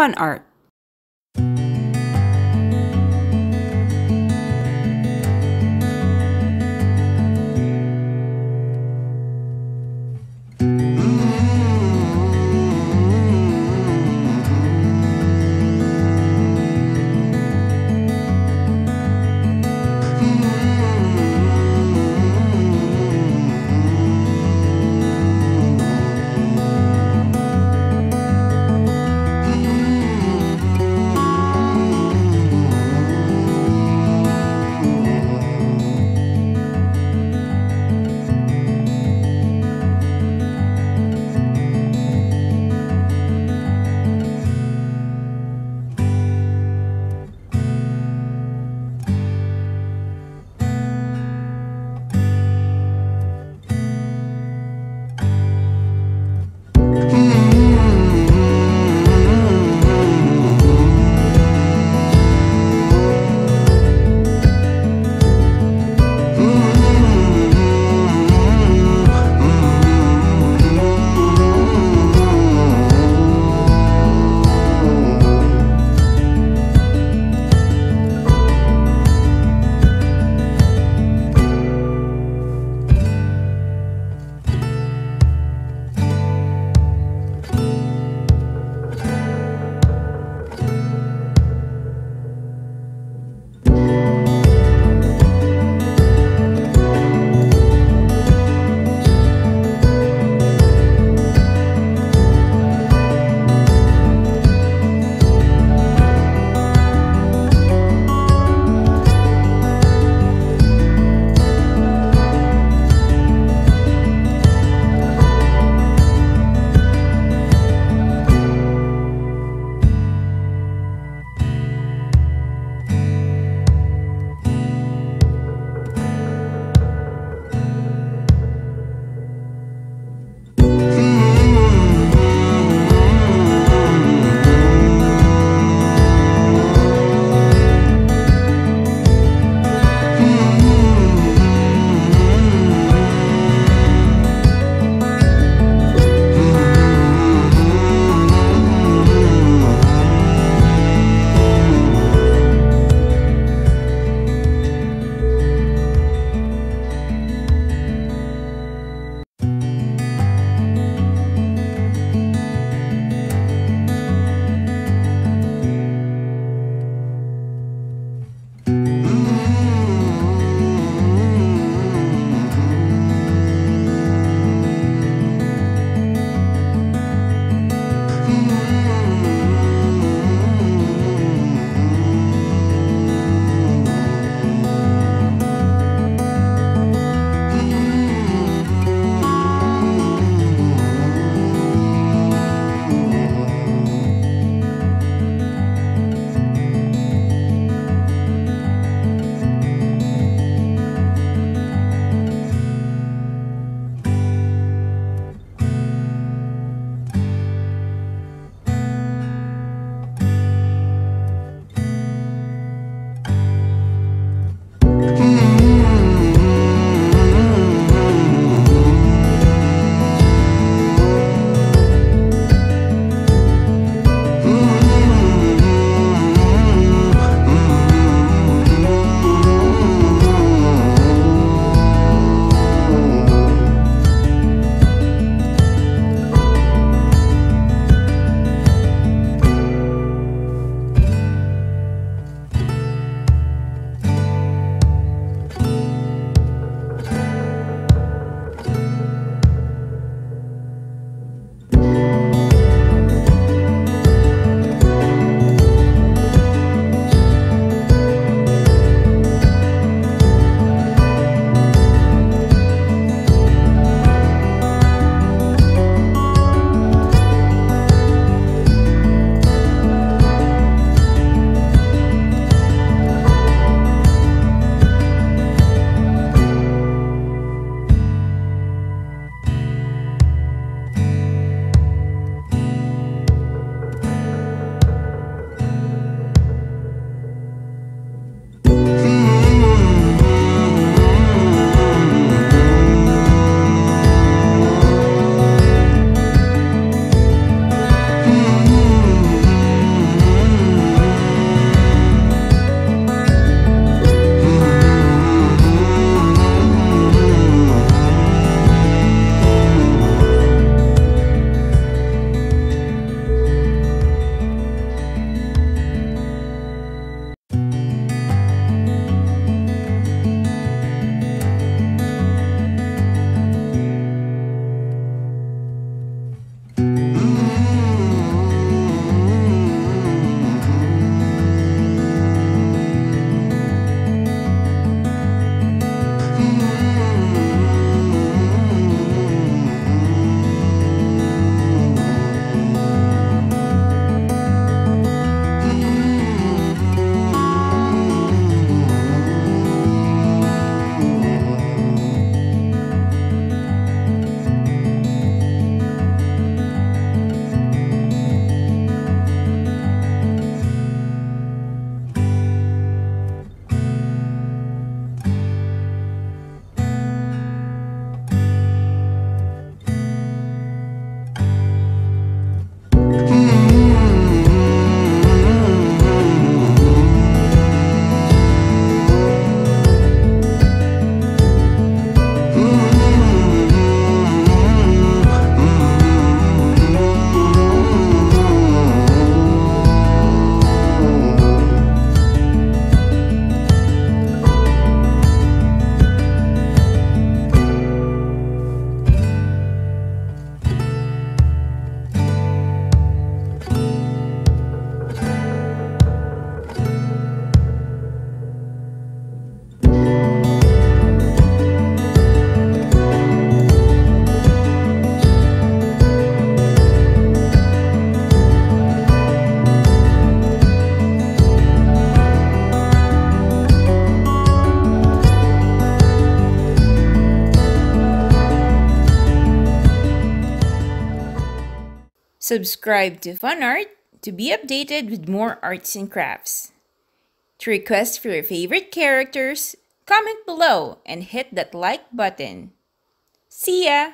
fun art. Subscribe to Fun Art to be updated with more arts and crafts. To request for your favorite characters, comment below and hit that like button. See ya!